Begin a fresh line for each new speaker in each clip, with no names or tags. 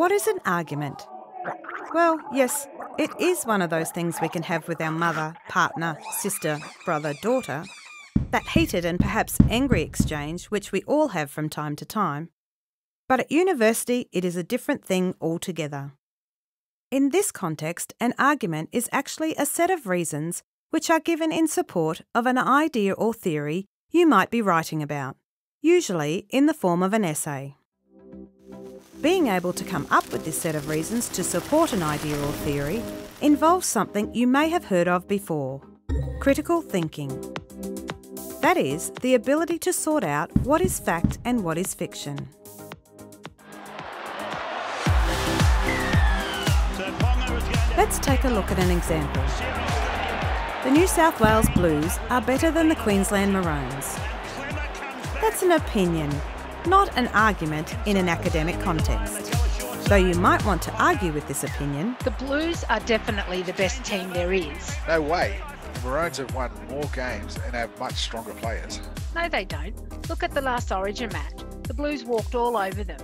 What is an argument? Well, yes, it is one of those things we can have with our mother, partner, sister, brother, daughter. That heated and perhaps angry exchange which we all have from time to time. But at university, it is a different thing altogether. In this context, an argument is actually a set of reasons which are given in support of an idea or theory you might be writing about, usually in the form of an essay. Being able to come up with this set of reasons to support an idea or theory involves something you may have heard of before critical thinking. That is, the ability to sort out what is fact and what is fiction. Let's take a look at an example. The New South Wales Blues are better than the Queensland Maroons. That's an opinion, not an argument in an academic context. Though you might want to argue with this opinion,
The Blues are definitely the best team there is.
No way. The Maroons have won more games and have much stronger players.
No, they don't. Look at the last Origin match. The Blues walked all over them.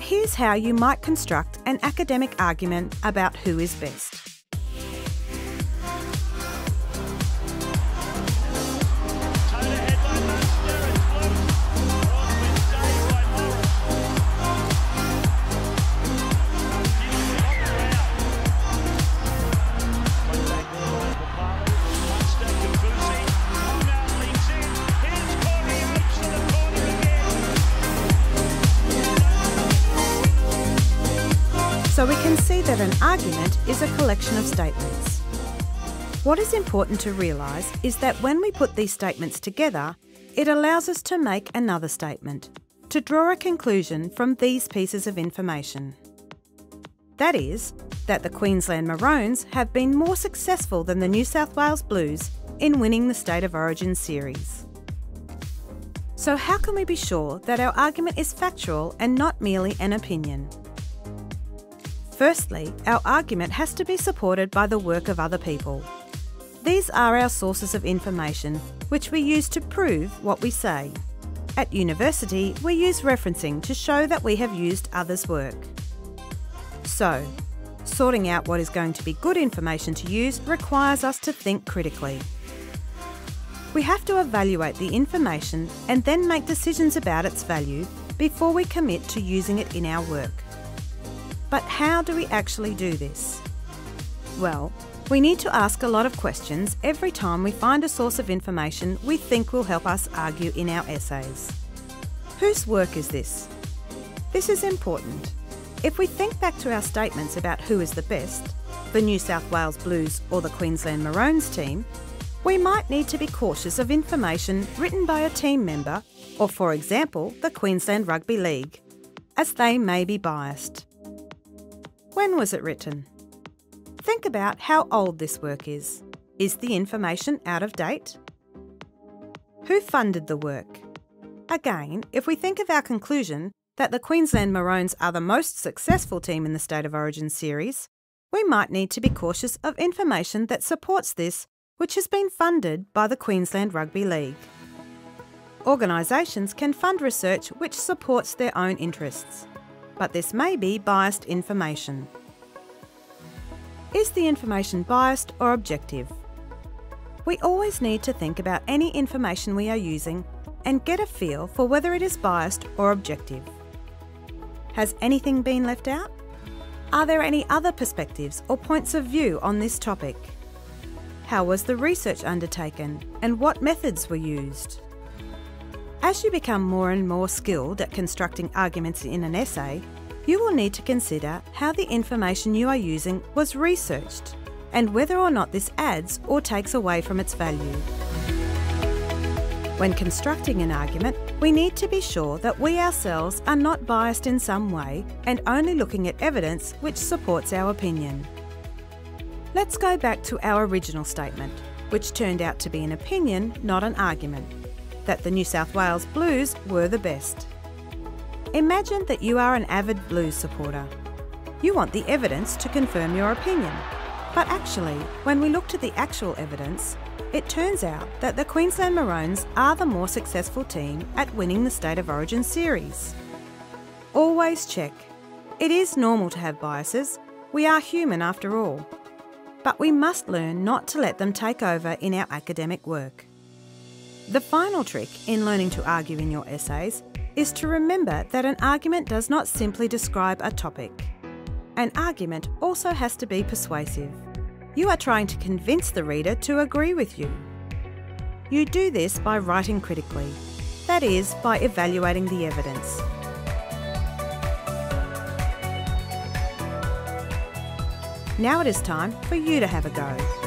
here's how you might construct an academic argument about who is best. So we can see that an argument is a collection of statements. What is important to realise is that when we put these statements together, it allows us to make another statement, to draw a conclusion from these pieces of information. That is, that the Queensland Maroons have been more successful than the New South Wales Blues in winning the State of Origin series. So, how can we be sure that our argument is factual and not merely an opinion? Firstly, our argument has to be supported by the work of other people. These are our sources of information, which we use to prove what we say. At university, we use referencing to show that we have used others' work. So, sorting out what is going to be good information to use requires us to think critically. We have to evaluate the information and then make decisions about its value before we commit to using it in our work. But how do we actually do this? Well, we need to ask a lot of questions every time we find a source of information we think will help us argue in our essays. Whose work is this? This is important. If we think back to our statements about who is the best, the New South Wales Blues or the Queensland Maroons team, we might need to be cautious of information written by a team member or, for example, the Queensland Rugby League, as they may be biased. When was it written? Think about how old this work is. Is the information out of date? Who funded the work? Again, if we think of our conclusion that the Queensland Maroons are the most successful team in the State of Origin series, we might need to be cautious of information that supports this, which has been funded by the Queensland Rugby League. Organisations can fund research which supports their own interests, but this may be biased information. Is the information biased or objective? We always need to think about any information we are using and get a feel for whether it is biased or objective. Has anything been left out? Are there any other perspectives or points of view on this topic? How was the research undertaken and what methods were used? As you become more and more skilled at constructing arguments in an essay, you will need to consider how the information you are using was researched and whether or not this adds or takes away from its value. When constructing an argument, we need to be sure that we ourselves are not biased in some way and only looking at evidence which supports our opinion. Let's go back to our original statement, which turned out to be an opinion, not an argument, that the New South Wales Blues were the best. Imagine that you are an avid blues supporter. You want the evidence to confirm your opinion. But actually, when we looked at the actual evidence, it turns out that the Queensland Maroons are the more successful team at winning the State of Origin series. Always check It is normal to have biases. We are human after all. But we must learn not to let them take over in our academic work. The final trick in learning to argue in your essays is to remember that an argument does not simply describe a topic. An argument also has to be persuasive. You are trying to convince the reader to agree with you. You do this by writing critically, that is, by evaluating the evidence. Now it is time for you to have a go.